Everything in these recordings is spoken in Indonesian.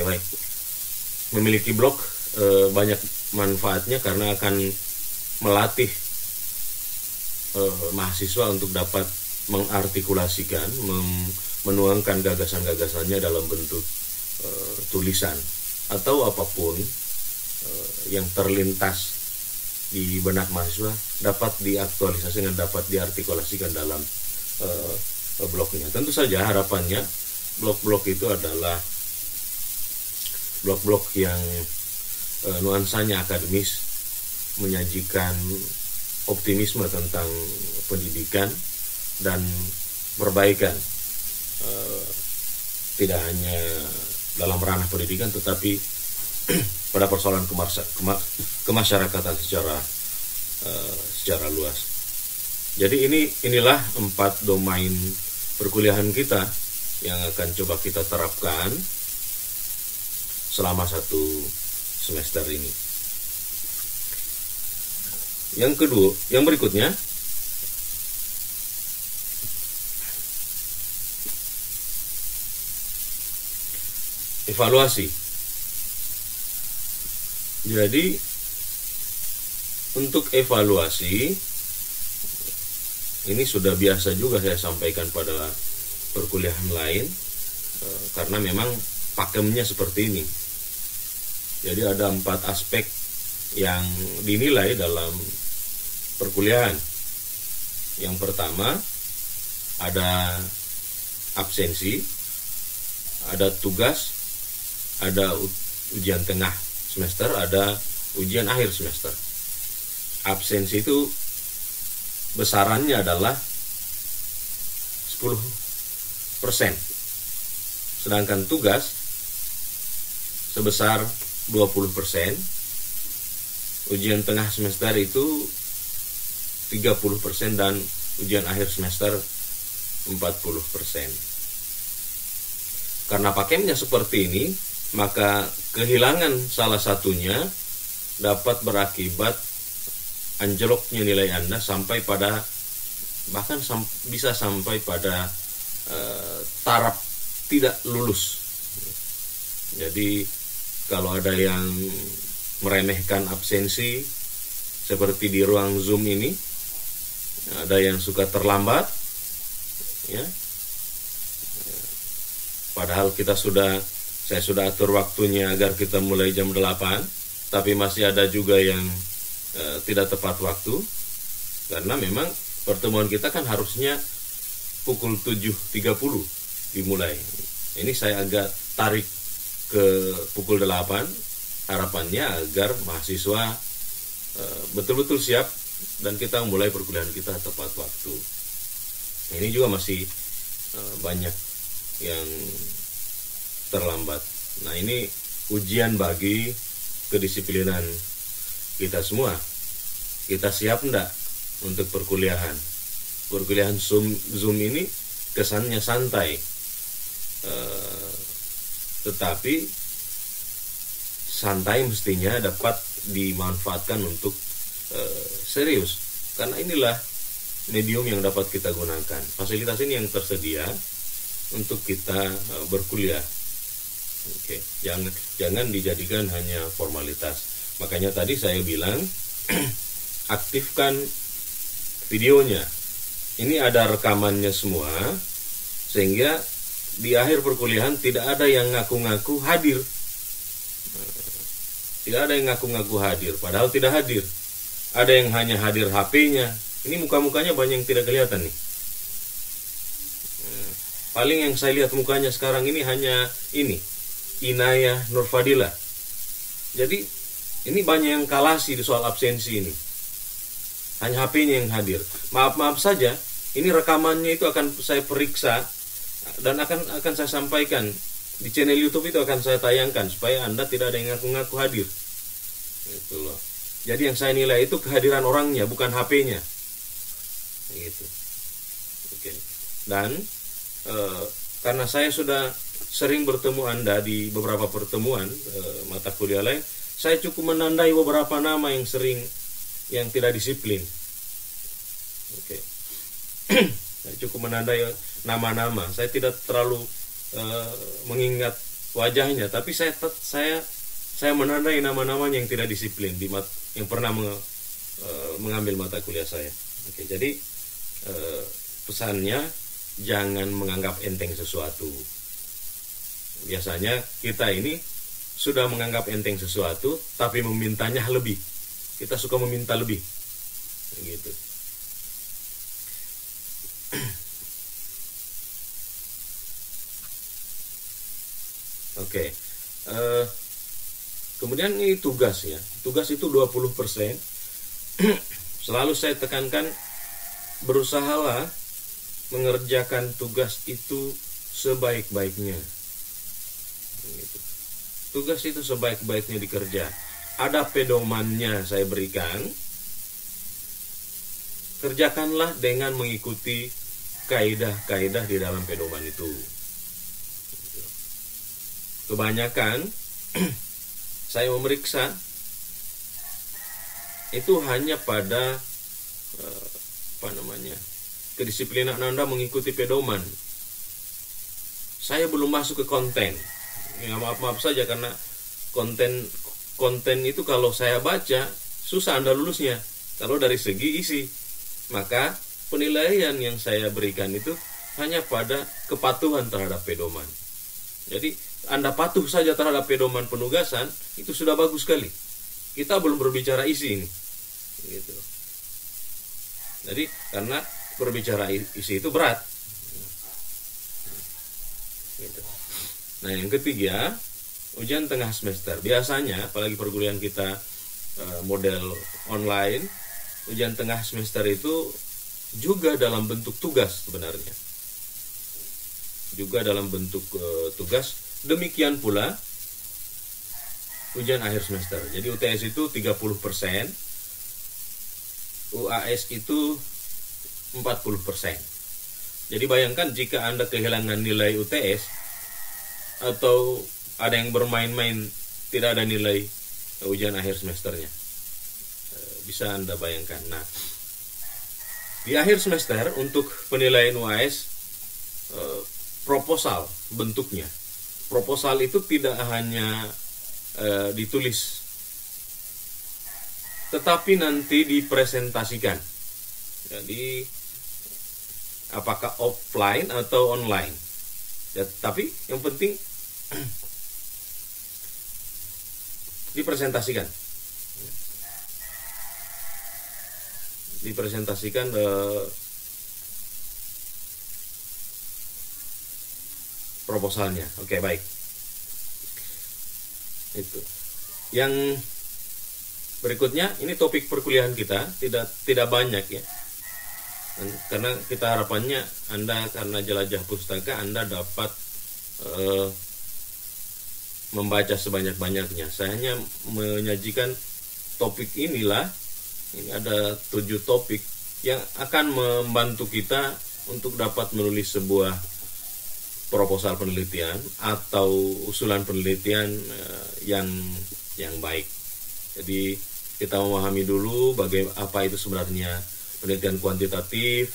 Oke baik. Memiliki blog eh, banyak manfaatnya karena akan melatih eh, mahasiswa untuk dapat mengartikulasikan, mem- menuangkan gagasan-gagasannya dalam bentuk eh, tulisan atau apa pun eh, yang terlintas di benak mahasiswa dapat diaktualisasikan dapat diartikulasikan dalam eh, blognya. Tentu saja harapannya blog-blog itu adalah blog-blog yang eh, nuansanya akademis menyajikan optimisme tentang pendidikan dan perbaikan eh, tidak hanya dalam ranah pendidikan tetapi pada persoalan kemarsa, kema- kemasyarakatan secara eh, secara luas. Jadi ini inilah empat domain perkuliahan kita yang akan coba kita terapkan selama satu semester ini. Yang kedua, yang berikutnya evaluasi. Jadi untuk evaluasi ini sudah biasa juga saya sampaikan pada perkuliahan lain eh, karena memang pakemnya seperti ini. Jadi ada empat aspek yang dinilai dalam perkuliahan. Yang pertama ada absensi, ada tugas, ada ujian tengah semester, ada ujian akhir semester. Absensi itu besarannya adalah 10 persen. Sedangkan tugas sebesar 20 persen. Ujian tengah semester itu 30 persen dan ujian akhir semester 40 persen. Karena pakemnya seperti ini, maka kehilangan salah satunya dapat berakibat anjloknya nilai Anda sampai pada bahkan sam- bisa sampai pada eh, taraf tidak lulus. Jadi kalau ada yang meremehkan absensi seperti di ruang Zoom ini, ada yang suka terlambat ya. Padahal kita sudah saya sudah atur waktunya agar kita mulai jam 8, tapi masih ada juga yang eh, tidak tepat waktu karena memang pertemuan kita kan harusnya pukul 7.30 dimulai. Ini saya agak tarik ke pukul 8 harapannya agar mahasiswa eh, betul-betul siap dan kita mulai perkuliahan kita tepat waktu. Ini juga masih eh, banyak yang terlambat. Nah, ini ujian bagi kedisiplinan kita semua. Kita siap enggak untuk perkuliahan? Perkuliahan Zoom, Zoom ini kesannya santai. Eh, tetapi santai mestinya dapat dimanfaatkan untuk eh, serius. Karena inilah medium yang dapat kita gunakan. Fasilitas ini yang tersedia untuk kita eh, berkuliah. Oke, jangan jangan dijadikan hanya formalitas. Makanya tadi saya bilang aktifkan videonya. Ini ada rekamannya semua sehingga di akhir perkuliahan tidak ada yang ngaku-ngaku hadir. Tidak ada yang ngaku-ngaku hadir, padahal tidak hadir. Ada yang hanya hadir HP-nya. Ini muka-mukanya banyak yang tidak kelihatan nih. Paling yang saya lihat mukanya sekarang ini hanya ini, Inaya Nurfadila. Jadi ini banyak yang kalasi di soal absensi ini. Hanya HP-nya yang hadir. Maaf-maaf saja, ini rekamannya itu akan saya periksa dan akan akan saya sampaikan di channel YouTube itu akan saya tayangkan supaya Anda tidak ada yang ngaku-ngaku hadir. Itu loh. Jadi yang saya nilai itu kehadiran orangnya, bukan HP-nya. Gitu. Oke. Dan eh, karena saya sudah sering bertemu Anda di beberapa pertemuan eh, mata kuliah lain, saya cukup menandai beberapa nama yang sering yang tidak disiplin. Oke. cukup menandai nama-nama. Saya tidak terlalu eh, mengingat wajahnya tapi saya saya saya menandai nama-namanya yang tidak disiplin di mat, yang pernah meng, uh, mengambil mata kuliah saya. Oke jadi uh, pesannya jangan menganggap enteng sesuatu. Biasanya kita ini sudah menganggap enteng sesuatu tapi memintanya lebih. Kita suka meminta lebih. Gitu Oke. Okay. Uh, eh, kemudian ini tugas ya. Tugas itu 20%. Selalu saya tekankan berusahalah mengerjakan tugas itu sebaik-baiknya. Gitu. Tugas itu sebaik-baiknya dikerja. Ada pedomannya saya berikan. Kerjakanlah dengan mengikuti kaidah-kaidah di dalam pedoman itu kebanyakan saya memeriksa itu hanya pada eh, apa namanya kedisiplinan Anda mengikuti pedoman. Saya belum masuk ke konten. Ya maaf maaf saja karena konten konten itu kalau saya baca susah Anda lulusnya. Kalau dari segi isi, maka penilaian yang saya berikan itu hanya pada kepatuhan terhadap pedoman. Jadi anda patuh saja terhadap pedoman penugasan, itu sudah bagus sekali. Kita belum berbicara isi ini. Gitu. Jadi karena berbicara isi itu berat. Gitu. Nah yang ketiga, ujian tengah semester. Biasanya, apalagi perguruan kita eh, model online, ujian tengah semester itu juga dalam bentuk tugas sebenarnya. Juga dalam bentuk uh, tugas Demikian pula ujian akhir semester. Jadi UTS itu 30%, UAS itu 40%. Jadi bayangkan jika Anda kehilangan nilai UTS atau ada yang bermain-main tidak ada nilai ujian akhir semesternya. Eh, bisa Anda bayangkan. Nah, di akhir semester untuk penilaian UAS eh, proposal bentuknya. Proposal itu tidak hanya e, ditulis tetapi nanti dipresentasikan. Jadi apakah offline atau online. Ya, tapi yang penting dipresentasikan. Dipresentasikan eh, proposalnya. Oke, baik. Itu. Yang berikutnya ini topik perkuliahan kita tidak tidak banyak ya. Karena kita harapannya Anda karena jelajah pustaka Anda dapat uh, membaca sebanyak-banyaknya. Saya hanya menyajikan topik inilah. Ini ada tujuh topik yang akan membantu kita untuk dapat menulis sebuah proposal penelitian atau usulan penelitian uh, yang yang baik. Jadi kita memahami dulu bagaimana apa itu sebenarnya penelitian kuantitatif,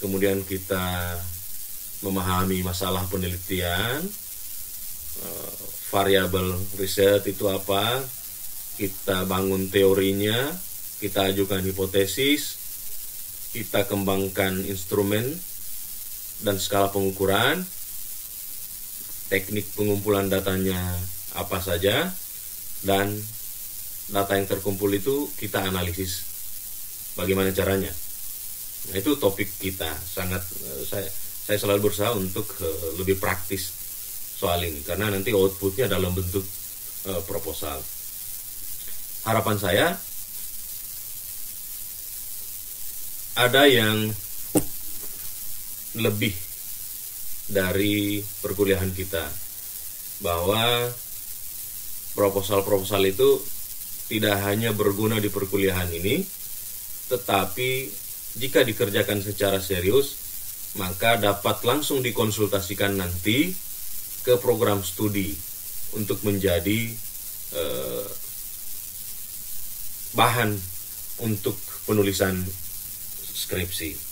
kemudian kita memahami masalah penelitian, uh, variabel riset itu apa, kita bangun teorinya, kita ajukan hipotesis, kita kembangkan instrumen dan skala pengukuran, teknik pengumpulan datanya apa saja dan data yang terkumpul itu kita analisis bagaimana caranya. Nah, itu topik kita sangat eh, saya saya selalu berusaha untuk uh, lebih praktis soal ini karena nanti outputnya dalam bentuk uh, proposal. Harapan saya ada yang lebih dari perkuliahan kita bahwa proposal-proposal itu tidak hanya berguna di perkuliahan ini tetapi jika dikerjakan secara serius maka dapat langsung dikonsultasikan nanti ke program studi untuk menjadi eh, bahan untuk penulisan skripsi.